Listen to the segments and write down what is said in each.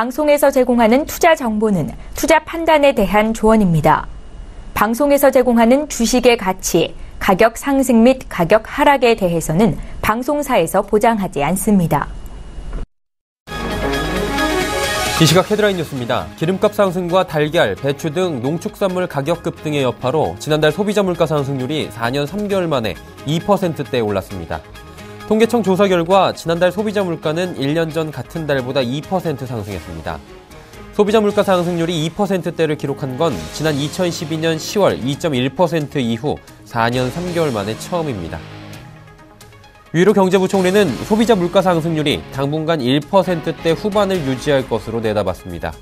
방송에서 제공하는 투자 정보는 투자 판단에 대한 조언입니다. 방송에서 제공하는 주식의 가치, 가격 상승 및 가격 하락에 대해서는 방송사에서 보장하지 않습니다. 이 시각 헤드라인 뉴스입니다. 기름값 상승과 달걀, 배추 등 농축산물 가격 급등의 여파로 지난달 소비자 물가 상승률이 4년 3개월 만에 2%대에 올랐습니다. 통계청 조사 결과 지난달 소비자 물가는 1년 전 같은 달보다 2% 상승했습니다. 소비자 물가 상승률이 2%대를 기록한 건 지난 2012년 10월 2.1% 이후 4년 3개월 만에 처음입니다. 위로 경제부총리는 소비자 물가 상승률이 당분간 1%대 후반을 유지할 것으로 내다봤습니다.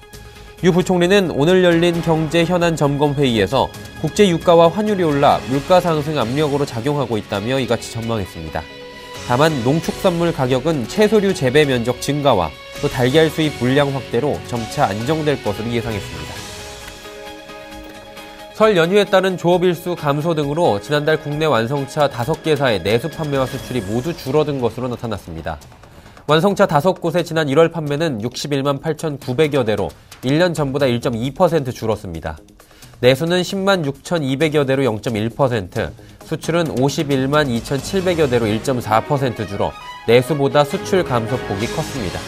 유 부총리는 오늘 열린 경제 현안 점검 회의에서 국제 유가와 환율이 올라 물가 상승 압력으로 작용하고 있다며 이같이 전망했습니다. 다만 농축산물 가격은 채소류 재배 면적 증가와 또 달걀 수입 물량 확대로 점차 안정될 것으로 예상했습니다. 설 연휴에 따른 조업일수 감소 등으로 지난달 국내 완성차 5개사의 내수 판매와 수출이 모두 줄어든 것으로 나타났습니다. 완성차 5곳의 지난 1월 판매는 61만 8,900여 대로 1년 전보다 1.2% 줄었습니다. 내수는 10만 6,200여 대로 0.1%, 수출은 51만 2,700여 대로 1.4% 줄어 내수보다 수출 감소폭이 컸습니다.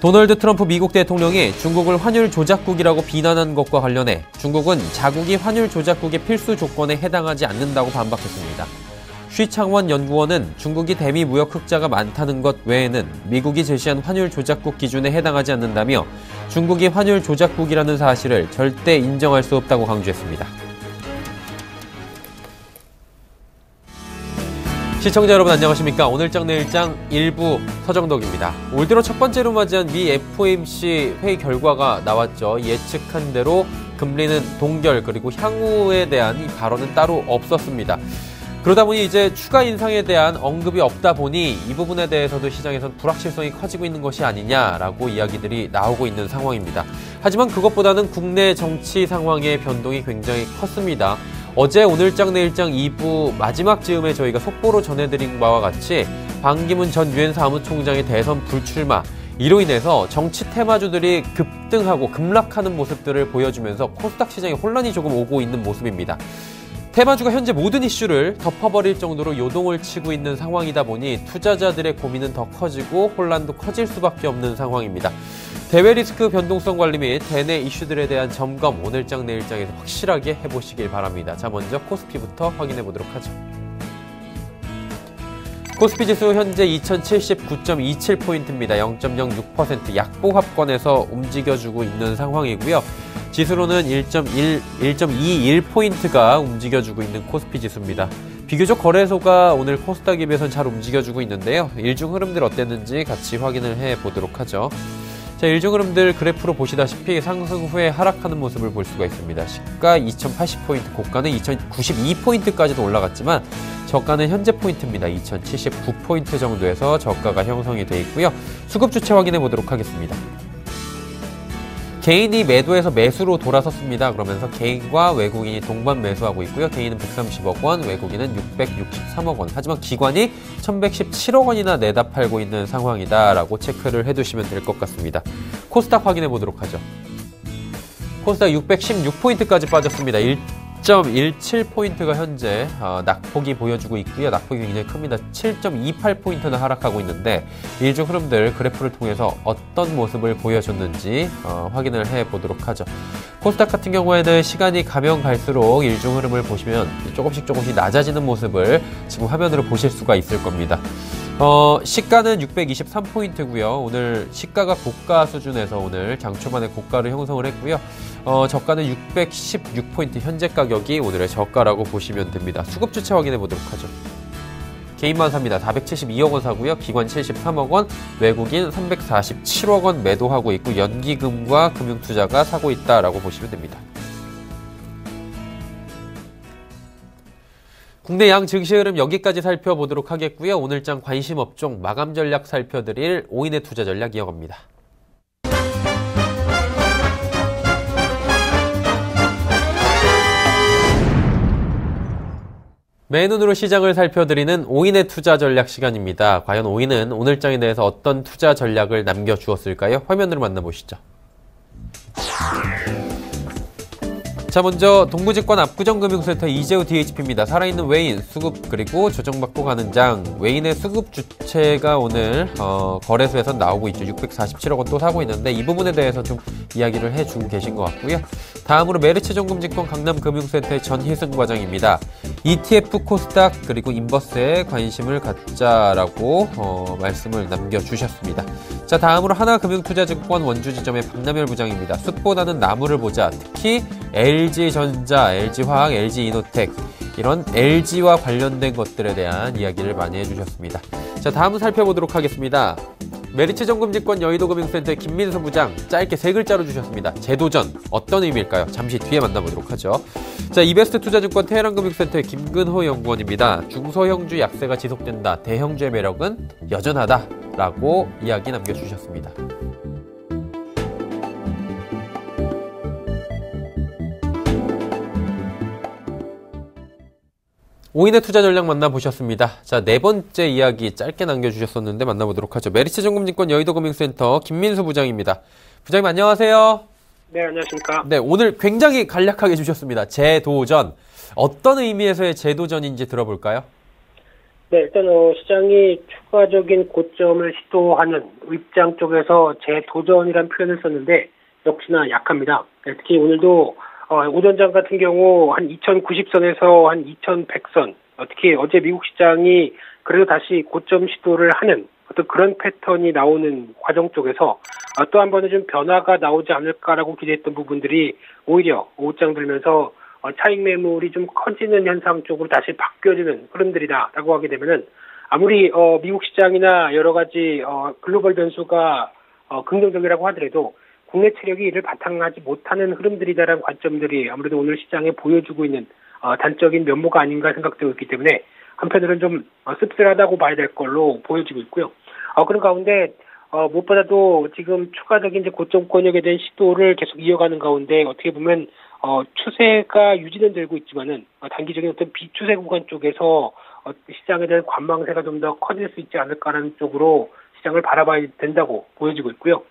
도널드 트럼프 미국 대통령이 중국을 환율 조작국이라고 비난한 것과 관련해 중국은 자국이 환율 조작국의 필수 조건에 해당하지 않는다고 반박했습니다. 쉬창원 연구원은 중국이 대미 무역 흑자가 많다는 것 외에는 미국이 제시한 환율 조작국 기준에 해당하지 않는다며 중국이 환율 조작국이라는 사실을 절대 인정할 수 없다고 강조했습니다. 시청자 여러분 안녕하십니까. 오늘장 내일장 일부 서정덕입니다. 올 들어 첫 번째로 맞이한 미 FOMC 회의 결과가 나왔죠. 예측한 대로 금리는 동결 그리고 향후에 대한 이 발언은 따로 없었습니다. 그러다 보니 이제 추가 인상에 대한 언급이 없다 보니 이 부분에 대해서도 시장에선 불확실성이 커지고 있는 것이 아니냐라고 이야기들이 나오고 있는 상황입니다. 하지만 그것보다는 국내 정치 상황의 변동이 굉장히 컸습니다. 어제 오늘장 내일장 2부 마지막 즈음에 저희가 속보로 전해드린 바와 같이 반기문 전 유엔 사무총장의 대선 불출마 이로 인해서 정치 테마주들이 급등하고 급락하는 모습들을 보여주면서 코스닥 시장에 혼란이 조금 오고 있는 모습입니다. 테마주가 현재 모든 이슈를 덮어버릴 정도로 요동을 치고 있는 상황이다 보니 투자자들의 고민은 더 커지고 혼란도 커질 수밖에 없는 상황입니다. 대외 리스크 변동성 관리 및 대내 이슈들에 대한 점검 오늘장 내일장에서 확실하게 해보시길 바랍니다. 자 먼저 코스피부터 확인해 보도록 하죠. 코스피 지수 현재 2079.27포인트입니다. 0.06% 약보합권에서 움직여주고 있는 상황이고요. 지수로는 1.1, 1.21포인트가 움직여주고 있는 코스피 지수입니다. 비교적 거래소가 오늘 코스닥에 비해서는 잘 움직여주고 있는데요. 일중 흐름들 어땠는지 같이 확인을 해 보도록 하죠. 자, 일종 흐름들 그래프로 보시다시피 상승 후에 하락하는 모습을 볼 수가 있습니다. 시가 2080포인트, 고가는 2092포인트까지도 올라갔지만 저가는 현재 포인트입니다. 2079포인트 정도에서 저가가 형성이 되어 있고요. 수급 주체 확인해 보도록 하겠습니다. 개인이 매도해서 매수로 돌아섰습니다. 그러면서 개인과 외국인이 동반 매수하고 있고요. 개인은 130억 원, 외국인은 663억 원. 하지만 기관이 1117억 원이나 내다 팔고 있는 상황이다라고 체크를 해두시면 될 것 같습니다. 코스닥 확인해 보도록 하죠. 코스닥 616포인트까지 빠졌습니다. 7.17포인트가 현재 어, 낙폭이 보여주고 있고요. 낙폭이 굉장히 큽니다. 7.28포인트는 하락하고 있는데 일중 흐름들 그래프를 통해서 어떤 모습을 보여줬는지 어, 확인을 해보도록 하죠. 코스닥 같은 경우에는 시간이 가면 갈수록 일중 흐름을 보시면 조금씩 조금씩 낮아지는 모습을 지금 화면으로 보실 수가 있을 겁니다. 어, 시가는 623포인트고요. 오늘 시가가 고가 수준에서 오늘 장 초반에 고가를 형성을 했고요. 어, 저가는 616포인트 현재 가격이 오늘의 저가라고 보시면 됩니다. 수급 주체 확인해 보도록 하죠. 개인만 삽니다. 472억 원 사고요. 기관 73억 원, 외국인 347억 원 매도하고 있고 연기금과 금융투자가 사고 있다라고 보시면 됩니다. 국내 양 증시 흐름 여기까지 살펴보도록 하겠고요. 오늘장 관심 업종 마감 전략 살펴드릴 5인의 투자 전략 이어갑니다. 맨눈으로 시장을 살펴드리는 오인의 투자 전략 시간입니다. 과연 오인은 오늘 장에 대해서 어떤 투자 전략을 남겨주었을까요? 화면으로 만나보시죠. 자 먼저 동부직권 압구정금융센터 이재우 DHP입니다. 살아있는 외인 수급 그리고 조정받고 가는 장 외인의 수급 주체가 오늘 어, 거래소에서 나오고 있죠. 647억 원 또 사고 있는데 이 부분에 대해서 좀 이야기를 해주고 계신 것 같고요. 다음으로 메르츠정금직권 강남금융센터의 전희승 과장입니다. ETF 코스닥 그리고 인버스에 관심을 갖자라고 어, 말씀을 남겨주셨습니다. 자 다음으로 하나금융투자증권 원주지점의 박남열 부장입니다. 숲보다는 나무를 보자. 특히 LG전자, LG화학, LG이노텍 이런 LG와 관련된 것들에 대한 이야기를 많이 해주셨습니다. 자 다음 살펴보도록 하겠습니다. 메리츠 정금직권 여의도금융센터의 김민수 부장 짧게 세 글자로 주셨습니다. 재도전 어떤 의미일까요? 잠시 뒤에 만나보도록 하죠. 자 이베스트 투자증권 테헤란금융센터의 김근호 연구원입니다. 중소형주 약세가 지속된다. 대형주의 매력은 여전하다라고 이야기 남겨주셨습니다. 오인의 투자 전략 만나보셨습니다. 자, 네 번째 이야기 짧게 남겨주셨었는데 만나보도록 하죠. 메리츠 정금증권 여의도금융센터 김민수 부장입니다. 부장님 안녕하세요. 네, 안녕하십니까. 네, 오늘 굉장히 간략하게 주셨습니다. 재도전. 어떤 의미에서의 재도전인지 들어볼까요? 네, 일단 어, 시장이 추가적인 고점을 시도하는 입장 쪽에서 재도전이라는 표현을 썼는데 역시나 약합니다. 네, 특히 오늘도 어, 오전장 같은 경우 한 2090선에서 한 2100선, 어, 특히 어제 미국 시장이 그래도 다시 고점 시도를 하는 어떤 그런 패턴이 나오는 과정 쪽에서 어, 또한 번은 좀 변화가 나오지 않을까라고 기대했던 부분들이 오히려 오후장 들면서 어, 차익 매물이 좀 커지는 현상 쪽으로 다시 바뀌어지는 흐름들이다라고 하게 되면은 아무리 어, 미국 시장이나 여러 가지 어, 글로벌 변수가 어, 긍정적이라고 하더라도 국내 체력이 이를 바탕하지 못하는 흐름들이다라는 관점들이 아무래도 오늘 시장에 보여주고 있는 어, 단적인 면모가 아닌가 생각되고 있기 때문에 한편으로는 좀 어, 씁쓸하다고 봐야 될 걸로 보여지고 있고요. 어, 그런 가운데 어, 무엇보다도 지금 추가적인 이제 고점 권역에 대한 시도를 계속 이어가는 가운데 어떻게 보면 어, 추세가 유지는 되고 있지만은 어, 단기적인 어떤 비추세 구간 쪽에서 어, 시장에 대한 관망세가 좀 더 커질 수 있지 않을까라는 쪽으로 시장을 바라봐야 된다고 보여지고 있고요.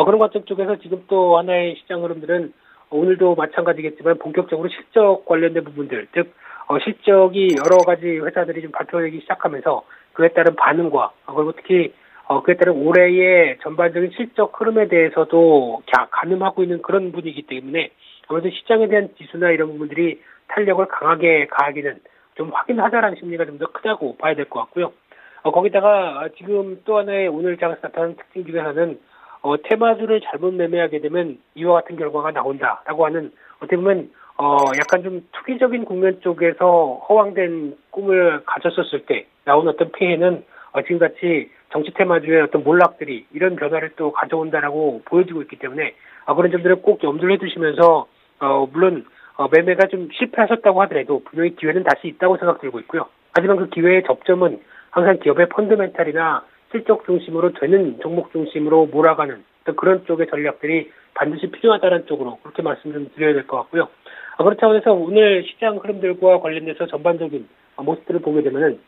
어, 그런 관점 쪽에서 지금 또 하나의 시장 흐름들은 오늘도 마찬가지겠지만 본격적으로 실적 관련된 부분들, 즉 어, 실적이 여러 가지 회사들이 좀 발표하기 시작하면서 그에 따른 반응과 어, 그리고 특히 어, 그에 따른 올해의 전반적인 실적 흐름에 대해서도 가늠하고 있는 그런 분위기 때문에 아무래도 시장에 대한 지수나 이런 부분들이 탄력을 강하게 가하기는 좀 확인하자라는 심리가 좀 더 크다고 봐야 될 것 같고요. 어, 거기다가 지금 또 하나의 오늘 장에서 나타나는 특징 중에 하나는 어, 테마주를 잘못 매매하게 되면 이와 같은 결과가 나온다라고 하는 어떻게 보면 어, 약간 좀 투기적인 국면 쪽에서 허황된 꿈을 가졌었을 때 나온 어떤 폐해는 어, 지금같이 정치 테마주의 어떤 몰락들이 이런 변화를 또 가져온다라고 보여지고 있기 때문에 어, 그런 점들을 꼭 염두를 해두시면서 어, 물론 어, 매매가 좀 실패하셨다고 하더라도 분명히 기회는 다시 있다고 생각 들고 있고요. 하지만 그 기회의 접점은 항상 기업의 펀드멘탈이나 실적 중심으로 되는 종목 중심으로 몰아가는 그런 쪽의 전략들이 반드시 필요하다는 쪽으로 그렇게 말씀 좀 드려야 될 것 같고요. 아, 그렇다고 해서 오늘 시장 흐름들과 관련돼서 전반적인 모습들을 보게 되면은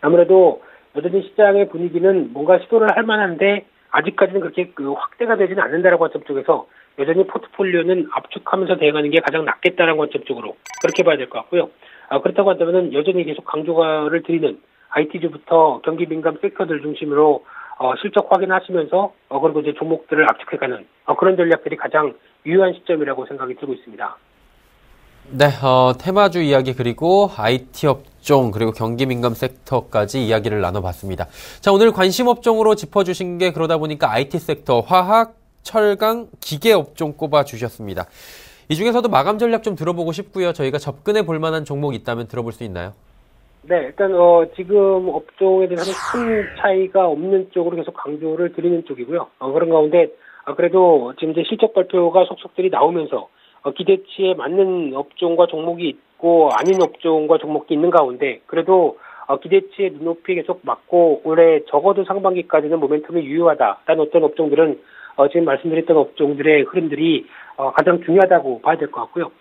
아무래도 여전히 시장의 분위기는 뭔가 시도를 할 만한데 아직까지는 그렇게 그 확대가 되지는 않는다라는 관점 쪽에서 여전히 포트폴리오는 압축하면서 대응하는 게 가장 낫겠다는 관점 쪽으로 그렇게 봐야 될 것 같고요. 아, 그렇다고 한다면은 여전히 계속 강조를 드리는 IT주부터 경기 민감 섹터들 중심으로 어, 실적 확인하시면서 어, 그리고 이제 종목들을 압축해가는 어, 그런 전략들이 가장 유효한 시점이라고 생각이 들고 있습니다. 네, 어, 테마주 이야기 그리고 IT 업종 그리고 경기 민감 섹터까지 이야기를 나눠봤습니다. 자, 오늘 관심 업종으로 짚어주신 게 그러다 보니까 IT 섹터, 화학, 철강, 기계 업종 꼽아 주셨습니다. 이 중에서도 마감 전략 좀 들어보고 싶고요. 저희가 접근해 볼 만한 종목 있다면 들어볼 수 있나요? 네, 일단 어, 지금 업종에 대해서 큰 차이가 없는 쪽으로 계속 강조를 드리는 쪽이고요. 어, 그런 가운데 어, 그래도 지금 이제 실적 발표가 속속들이 나오면서 어, 기대치에 맞는 업종과 종목이 있고 아닌 업종과 종목이 있는 가운데 그래도 어, 기대치에 눈높이 계속 맞고 올해 적어도 상반기까지는 모멘텀이 유효하다라는 어떤 업종들은 어, 지금 말씀드렸던 업종들의 흐름들이 어, 가장 중요하다고 봐야 될 것 같고요.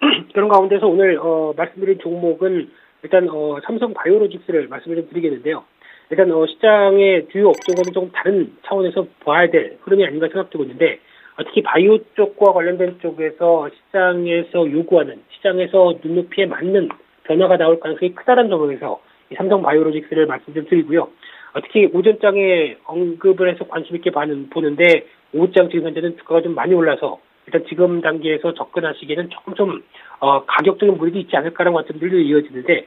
그런 가운데서 오늘 어, 말씀드린 종목은 일단 어, 삼성 바이오로직스를 말씀을 좀 드리겠는데요. 일단 어, 시장의 주요 업종과는 조금 다른 차원에서 봐야 될 흐름이 아닌가 생각되고 있는데 어, 특히 바이오 쪽과 관련된 쪽에서 시장에서 요구하는 시장에서 눈높이에 맞는 변화가 나올 가능성이 크다는 점에서 삼성 바이오로직스를 말씀 좀 드리고요. 어, 특히 오전장에 언급을 해서 관심 있게 봐는, 보는데 오후장 지금 현재는 주가가 좀 많이 올라서 일단 지금 단계에서 접근하시기에는 조금 좀 어, 가격적인 무리도 있지 않을까라는 관점들도 이어지는데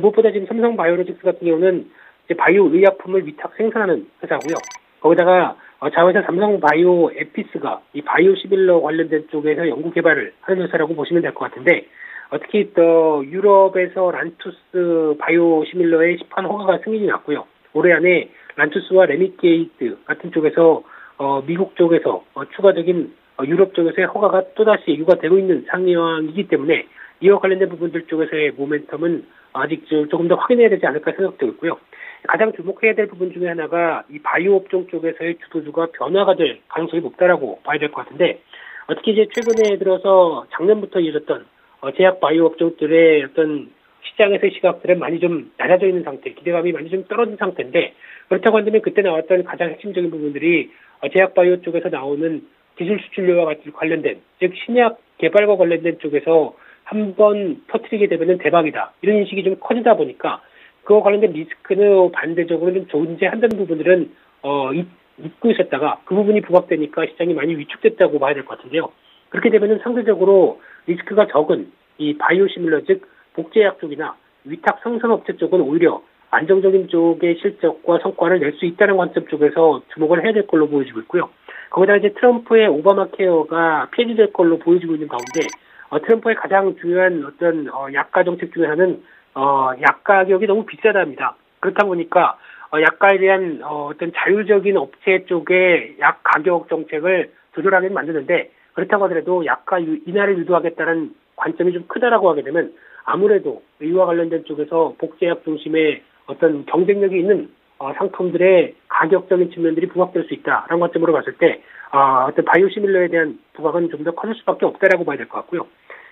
무엇보다 지금 삼성 바이오로직스 같은 경우는 바이오 의약품을 위탁 생산하는 회사고요. 거기다가 어, 자회사 삼성 바이오 에피스가 이 바이오 시밀러 관련된 쪽에서 연구 개발을 하는 회사라고 보시면 될 것 같은데 어, 특히 또 유럽에서 란투스 바이오 시밀러의 시판 허가가 승인이 났고요. 올해 안에 란투스와 레미케이드 같은 쪽에서 어, 미국 쪽에서 어, 추가적인 어, 유럽 쪽에서의 허가가 또다시 예고가 되고 있는 상황이기 때문에 이와 관련된 부분들 쪽에서의 모멘텀은 아직 조금 더 확인해야 되지 않을까 생각되고 있고요. 가장 주목해야 될 부분 중에 하나가 이 바이오 업종 쪽에서의 주도주가 변화가 될 가능성이 높다라고 봐야 될 것 같은데 어떻게 이제 최근에 들어서 작년부터 이어졌던 어, 제약 바이오 업종들의 어떤 시장에서의 시각들은 많이 좀 낮아져 있는 상태, 기대감이 많이 좀 떨어진 상태인데 그렇다고 한다면 그때 나왔던 가장 핵심적인 부분들이 어, 제약 바이오 쪽에서 나오는 기술 수출료와 관련된 즉 신약 개발과 관련된 쪽에서 한번 터트리게 되면 대박이다 이런 인식이 좀 커지다 보니까 그와 관련된 리스크는 반대적으로 좀 존재한다는 부분들은 어, 잊고 있었다가 그 부분이 부각되니까 시장이 많이 위축됐다고 봐야 될 것 같은데요. 그렇게 되면은 상대적으로 리스크가 적은 이 바이오 시밀러 즉 복제약 쪽이나 위탁 생산업체 쪽은 오히려 안정적인 쪽의 실적과 성과를 낼 수 있다는 관점 쪽에서 주목을 해야 될 걸로 보여지고 있고요. 거기다 이제 트럼프의 오바마 케어가 폐지될 걸로 보여지고 있는 가운데 어, 트럼프의 가장 중요한 어떤 어, 약가 정책 중에 하나는 어, 약 가격이 너무 비싸답니다. 그렇다 보니까 어, 약가에 대한 어, 어떤 자율적인 업체 쪽의 약 가격 정책을 조절하게 만드는데 그렇다고 하더라도 약가 인하를 유도하겠다는 관점이 좀 크다라고 하게 되면 아무래도 이와 관련된 쪽에서 복제약 중심의 어떤 경쟁력이 있는 어, 상품들의 가격적인 측면들이 부각될 수 있다라는 관점으로 봤을 때 어, 어떤 바이오시밀러에 대한 부각은 좀 더 커질 수밖에 없다라고 봐야 될 것 같고요.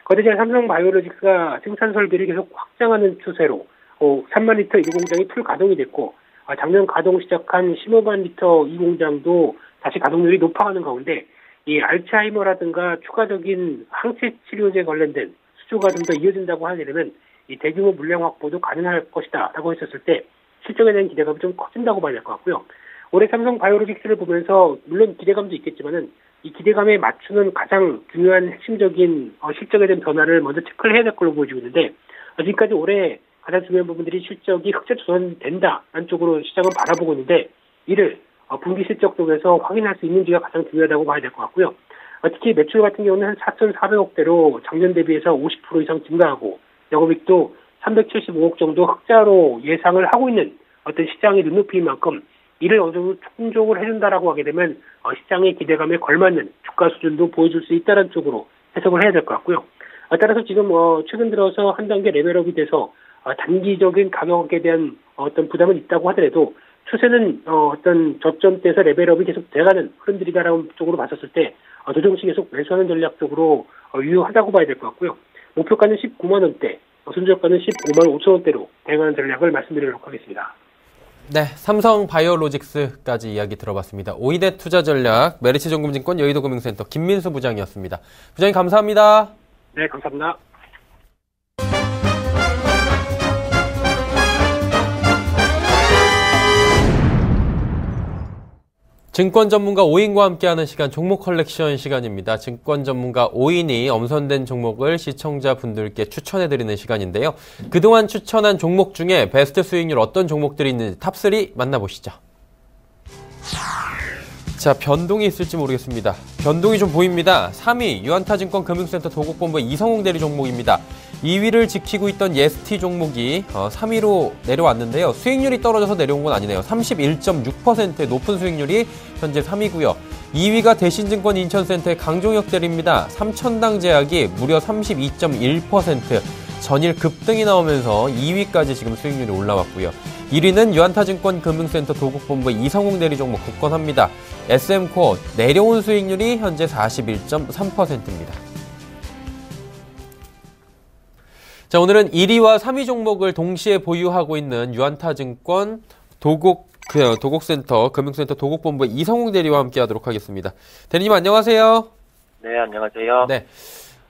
거대한 삼성 바이오로직스가 생산 설비를 계속 확장하는 추세로 어, 3만 리터 1 공장이 풀 가동이 됐고 아, 작년 가동 시작한 15만 리터 이 공장도 다시 가동률이 높아가는 가운데 이 알츠하이머라든가 추가적인 항체 치료제 관련된 수주가 좀 더 이어진다고 하려면 이 대규모 물량 확보도 가능할 것이다라고 했었을 때 실적에 대한 기대감이 좀 커진다고 봐야 될 것 같고요. 올해 삼성 바이오로직스를 보면서 물론 기대감도 있겠지만은 이 기대감에 맞추는 가장 중요한 핵심적인 어, 실적에 대한 변화를 먼저 체크를 해야 될 걸로 보여지고 있는데 어, 지금까지 올해 가장 중요한 부분들이 실적이 흑자 조선된다는 쪽으로 시장은 바라보고 있는데 이를 어, 분기 실적 쪽에서 확인할 수 있는지가 가장 중요하다고 봐야 될 것 같고요. 특히 매출 같은 경우는 한 4,400억 대로 작년 대비해서 50% 이상 증가하고 영업이익도 375억 정도 흑자로 예상을 하고 있는 어떤 시장의 눈높이인 만큼 이를 어느 정도 충족을 해준다라고 하게 되면 어, 시장의 기대감에 걸맞는 주가 수준도 보여줄 수 있다는 쪽으로 해석을 해야 될 것 같고요. 어, 따라서 지금 어, 최근 들어서 한 단계 레벨업이 돼서 어, 단기적인 가격에 대한 어떤 부담은 있다고 하더라도 추세는 어, 어떤 저점대에서 레벨업이 계속 돼가는 흐름들이다라는 쪽으로 봤었을 때 어, 조정시 계속 매수하는 전략 적으로 어, 유효하다고 봐야 될 것 같고요. 목표가는 19만 원대, 어, 순저가는 15만 5천 원대로 대응하는 전략을 말씀드리도록 하겠습니다. 네, 삼성 바이오로직스까지 이야기 들어봤습니다. 오이대 투자 전략 메리츠 정금증권 여의도금융센터 김민수 부장이었습니다. 부장님 감사합니다. 네, 감사합니다. 증권 전문가 5인과 함께하는 시간 종목 컬렉션 시간입니다. 증권 전문가 5인이 엄선된 종목을 시청자분들께 추천해드리는 시간인데요. 그동안 추천한 종목 중에 베스트 수익률 어떤 종목들이 있는지 top3 만나보시죠. 자, 변동이 있을지 모르겠습니다. 변동이 좀 보입니다. 3위 유안타증권 금융센터 도곡본부 이성웅 대리 종목입니다. 2위를 지키고 있던 예스티 종목이 3위로 어, 내려왔는데요. 수익률이 떨어져서 내려온 건 아니네요. 31.6%의 높은 수익률이 현재 3위고요. 2위가 대신증권 인천센터의 강종혁 대리입니다. 3천당 제약이 무려 32.1% 전일 급등이 나오면서 2위까지 지금 수익률이 올라왔고요. 1위는 유한타증권 금융센터 도곡본부 이성웅 대리 종목 굳건합니다. SM코어 내려온 수익률이 현재 41.3%입니다. 자, 오늘은 1위와 3위 종목을 동시에 보유하고 있는 유한타증권 도곡 그 도곡센터 금융센터 도곡본부 이성웅 대리와 함께 하도록 하겠습니다. 대리님 안녕하세요. 네, 안녕하세요. 네.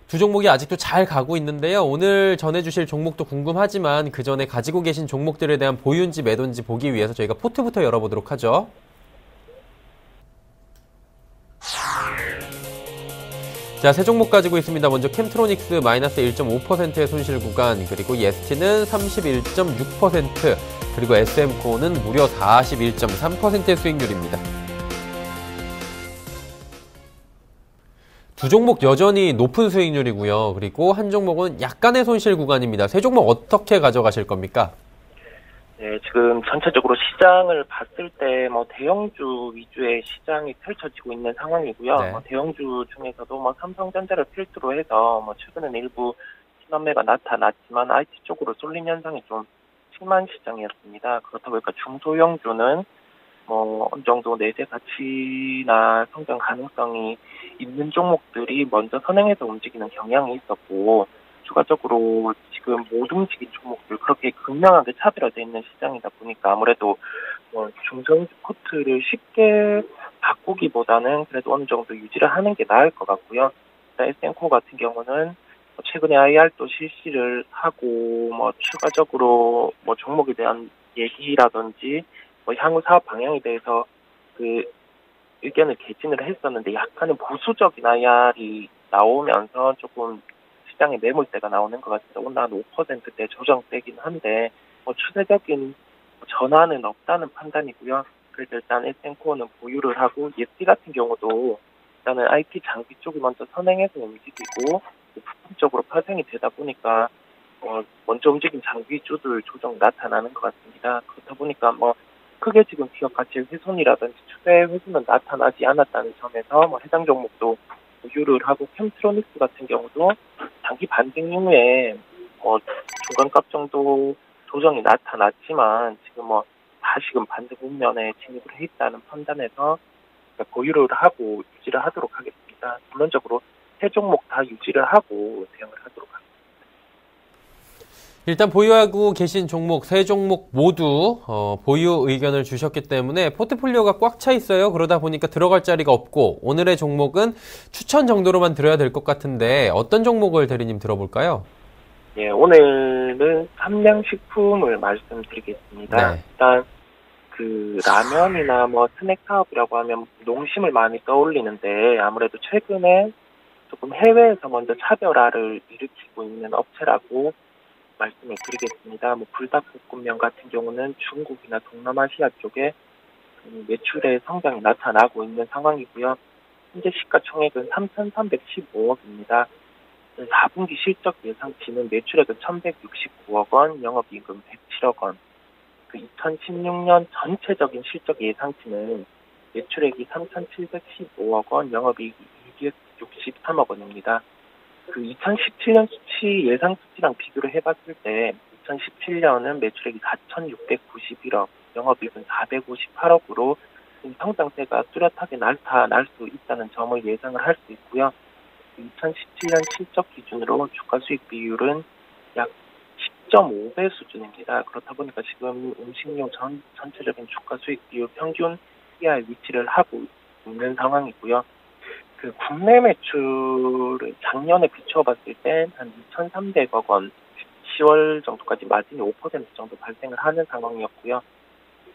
두 종목이 아직도 잘 가고 있는데요. 오늘 전해주실 종목도 궁금하지만 그 전에 가지고 계신 종목들에 대한 보유인지 매도인지 보기 위해서 저희가 포트부터 열어보도록 하죠. 자, 세 종목 가지고 있습니다. 먼저 캠트로닉스 마이너스 1.5%의 손실 구간, 그리고 예스티는 31.6%, 그리고 SM코는 무려 41.3%의 수익률입니다. 두 종목 여전히 높은 수익률이고요. 그리고 한 종목은 약간의 손실 구간입니다. 세 종목 어떻게 가져가실 겁니까? 네, 지금 전체적으로 시장을 봤을 때 뭐 대형주 위주의 시장이 펼쳐지고 있는 상황이고요. 네. 뭐 대형주 중에서도 뭐 삼성전자를 필두로 해서 뭐 최근에는 일부 신환매가 나타났지만 IT 쪽으로 쏠림 현상이 좀 심한 시장이었습니다. 그렇다 보니까 중소형주는 뭐 어느 정도 내재 가치나 성장 가능성이 있는 종목들이 먼저 선행해서 움직이는 경향이 있었고 추가적으로 지금 못 움직인 종목들 그렇게 극명하게 차별화되어 있는 시장이다 보니까 아무래도 뭐 중성주 코트를 쉽게 바꾸기보다는 그래도 어느 정도 유지를 하는 게 나을 것 같고요. 에센코 같은 경우는 뭐 최근에 IR도 실시를 하고 뭐 추가적으로 뭐 종목에 대한 얘기라든지 뭐 향후 사업 방향에 대해서 그 의견을 개진을 했었는데 약간은 보수적인 IR이 나오면서 조금 시장에 매물대가 나오는 것 같습니다. 오늘 한 5%대 조정되긴 한데 뭐 추세적인 전환은 없다는 판단이고요. 그래서 일단 에센코어는 보유를 하고 예티 같은 경우도 일단은 IT 장비 쪽이 먼저 선행해서 움직이고 부분적으로 파생이 되다 보니까 어, 먼저 움직인 장비주들 조정 나타나는 것 같습니다. 그렇다 보니까 뭐 크게 지금 기업 가치 훼손이라든지 추세 훼손은 나타나지 않았다는 점에서 뭐 해당 종목도 보유를 하고 캠트로닉스 같은 경우도 장기 반등 이후에 뭐 중간값 정도 조정이 나타났지만 지금 뭐 다시금 반등 국면에 진입을 해 있다는 판단에서 보유를 하고 유지를 하도록 하겠습니다. 기본적으로 세 종목 다 유지를 하고 대응을 하도록 하겠습니다. 일단 보유하고 계신 종목 세 종목 모두 어, 보유 의견을 주셨기 때문에 포트폴리오가 꽉 차 있어요. 그러다 보니까 들어갈 자리가 없고 오늘의 종목은 추천 정도로만 들어야 될 것 같은데 어떤 종목을 대리님 들어볼까요? 예, 오늘은 삼양식품을 말씀드리겠습니다. 네. 일단 그 라면이나 뭐 스낵 사업이라고 하면 농심을 많이 떠올리는데 아무래도 최근에 조금 해외에서 먼저 차별화를 일으키고 있는 업체라고 말씀을 드리겠습니다. 뭐 불닭볶음면 같은 경우는 중국이나 동남아시아 쪽에 그 매출의 성장이 나타나고 있는 상황이고요. 현재 시가총액은 3,315억입니다. 4분기 실적 예상치는 매출액은 1,169억 원, 영업이익은 107억 원. 그 2016년 전체적인 실적 예상치는 매출액이 3,715억 원, 영업이익이 263억 원입니다. 그 2017년 수치 예상 수치랑 비교를 해봤을 때 2017년은 매출액이 4,691억, 영업이익은 458억으로 성장세가 뚜렷하게 나타날 수 있다는 점을 예상을 할 수 있고요. 2017년 실적 기준으로 주가 수익 비율은 약 10.5배 수준입니다. 그렇다 보니까 지금 음식료 전, 전체적인 주가 수익 비율 평균 이하의 위치를 하고 있는 상황이고요. 그 국내 매출을 작년에 비춰봤을 때 한 2,300억 원 10월 정도까지 마진이 5% 정도 발생을 하는 상황이었고요.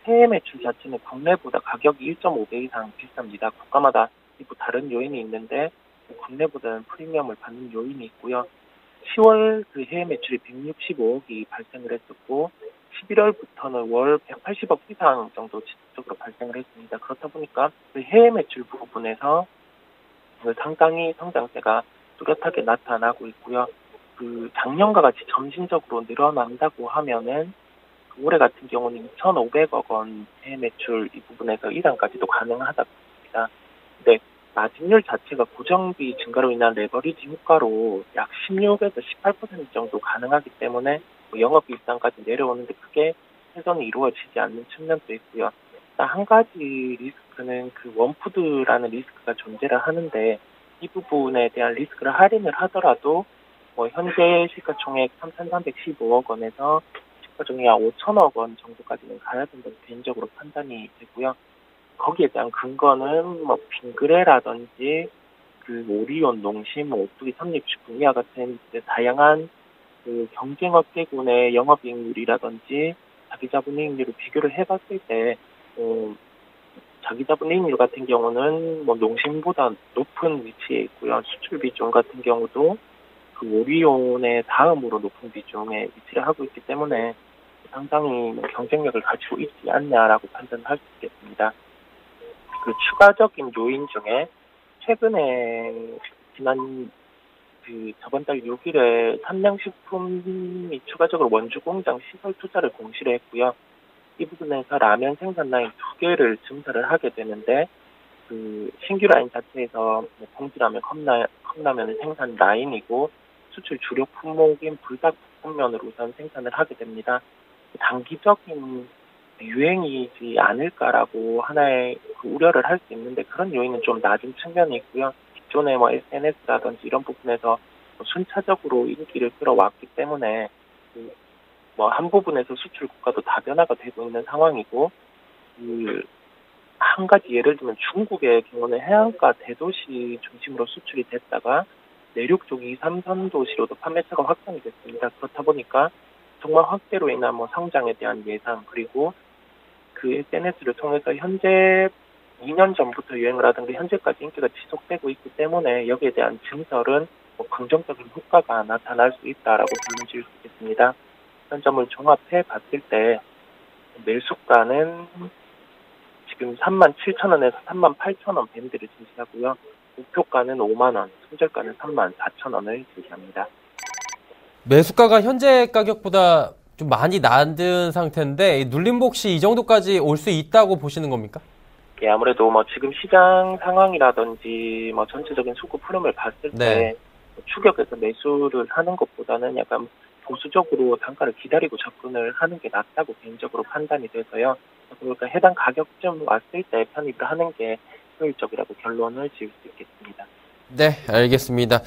해외 매출 자체는 국내보다 가격이 1.5배 이상 비쌉니다. 국가마다 일부 다른 요인이 있는데 국내보다는 프리미엄을 받는 요인이 있고요. 10월 그 해외 매출이 165억이 발생을 했었고 11월부터는 월 180억 이상 정도 지속적으로 발생을 했습니다. 그렇다 보니까 그 해외 매출 부분에서 그 상당히 성장세가 뚜렷하게 나타나고 있고요. 그 작년과 같이 점진적으로 늘어난다고 하면은 그 올해 같은 경우는 2,500억 원 해외 매출 이 부분에서 1단까지도 가능하다고 합니다. 근데 마진율 자체가 고정비 증가로 인한 레버리지 효과로 약 16에서 18% 정도 가능하기 때문에 뭐 영업이익단까지 내려오는데 크게 훼손이 이루어지지 않는 측면도 있고요. 한 가지 리스크는 그 one food라는 리스크가 존재를 하는데 이 부분에 대한 리스크를 할인을 하더라도 뭐 현재 시가총액 3,315억 원에서 시가총액 약 5천억 원 정도까지는 가야 된다고 개인적으로 판단이 되고요. 거기에 대한 근거는 뭐 빙그레라든지 그 오리온, 농심, 오뚜기, 삼립식 분야 같은 다양한 그 경쟁업계군의 영업이익률이라든지 자기 자본이익률을 비교를 해봤을 때 어, 자기자본 이익률 같은 경우는 뭐 농심보다 높은 위치에 있고요. 수출 비중 같은 경우도 그 오리온의 다음으로 높은 비중에 위치를 하고 있기 때문에 상당히 뭐 경쟁력을 가지고 있지 않냐라고 판단할 수 있겠습니다. 그 추가적인 요인 중에 최근에 지난 그 저번 달 6일에 삼양식품이 추가적으로 원주 공장 시설 투자를 공시를 했고요. 이 부분에서 라면 생산 라인 두 개를 증설을 하게 되는데 그 신규 라인 자체에서 봉지라면 컵라, 컵라면을 생산 라인이고 수출 주력 품목인 불닭볶음면을 우선 생산을 하게 됩니다. 단기적인 유행이지 않을까라고 하나의 그 우려를 할 수 있는데 그런 요인은 좀 낮은 측면이 있고요. 기존의 뭐 SNS라든지 이런 부분에서 뭐 순차적으로 인기를 끌어왔기 때문에 그 뭐 한 부분에서 수출 국가도 다변화가 되고 있는 상황이고 그 한 가지 예를 들면 중국의 경우는 해안가 대도시 중심으로 수출이 됐다가 내륙 쪽 2, 3선 도시로도 판매차가 확장이 됐습니다. 그렇다 보니까 정말 확대로 인한 뭐 성장에 대한 예상 그리고 그 SNS를 통해서 현재 2년 전부터 유행을 하던 게 현재까지 인기가 지속되고 있기 때문에 여기에 대한 증설은 뭐 긍정적인 효과가 나타날 수 있다라고 불문지을 수 있겠습니다. 이런 점을 종합해 봤을 때 매수가는 지금 3만 7천 원에서 3만 8천 원 밴드를 제시하고요. 목표가는 5만 원, 손절가는 3만 4천 원을 제시합니다. 매수가가 현재 가격보다 좀 많이 낮은 상태인데 눌림목 시이 정도까지 올 수 있다고 보시는 겁니까? 예, 아무래도 뭐 지금 시장 상황이라든지 뭐 전체적인 수급 흐름을 봤을 때 네. 추격해서 매수를 하는 것보다는 약간 보수적으로 단가를 기다리고 접근을 하는 게 낫다고 개인적으로 판단이 돼서요. 그러니까 해당 가격쯤 왔을 때 편입을 하는 게 효율적이라고 결론을 지을 수 있겠습니다. 네, 알겠습니다.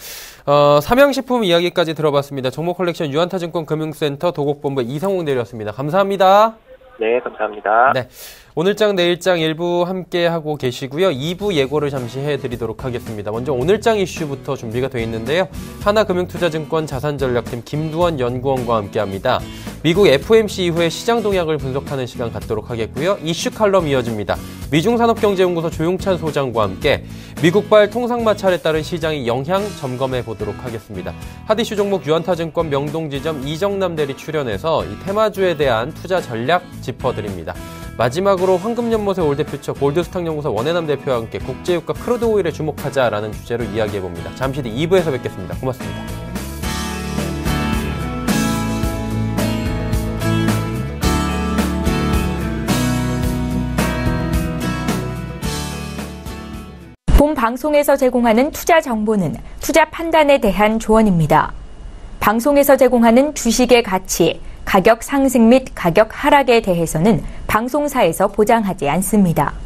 어, 삼양식품 이야기까지 들어봤습니다. 종목 컬렉션 유안타증권 금융센터 도곡본부 이성웅 대리였습니다. 감사합니다. 네, 감사합니다. 네. 오늘장 내일장 일부 함께 하고 계시고요. 2부 예고를 잠시 해드리도록 하겠습니다. 먼저 오늘장 이슈부터 준비가 되어 있는데요. 하나금융투자증권 자산전략팀 김두원 연구원과 함께합니다. 미국 FOMC 이후에 시장 동향을 분석하는 시간 갖도록 하겠고요. 이슈 칼럼 이어집니다. 미중산업경제연구소 조용찬 소장과 함께 미국발 통상 마찰에 따른 시장의 영향 점검해 보도록 하겠습니다. 핫이슈 종목 유안타증권 명동지점 이정남 대리 출연해서 이 테마주에 대한 투자 전략 짚어드립니다. 마지막으로 황금연못의 올드퓨처 골드스탁 연구소 원해남 대표와 함께 국제유가 crude oil에 주목하자라는 주제로 이야기해봅니다. 잠시 뒤 2부에서 뵙겠습니다. 고맙습니다. 본 방송에서 제공하는 투자 정보는 투자 판단에 대한 조언입니다. 방송에서 제공하는 주식의 가치, 가격 상승 및 가격 하락에 대해서는 방송사에서 보장하지 않습니다.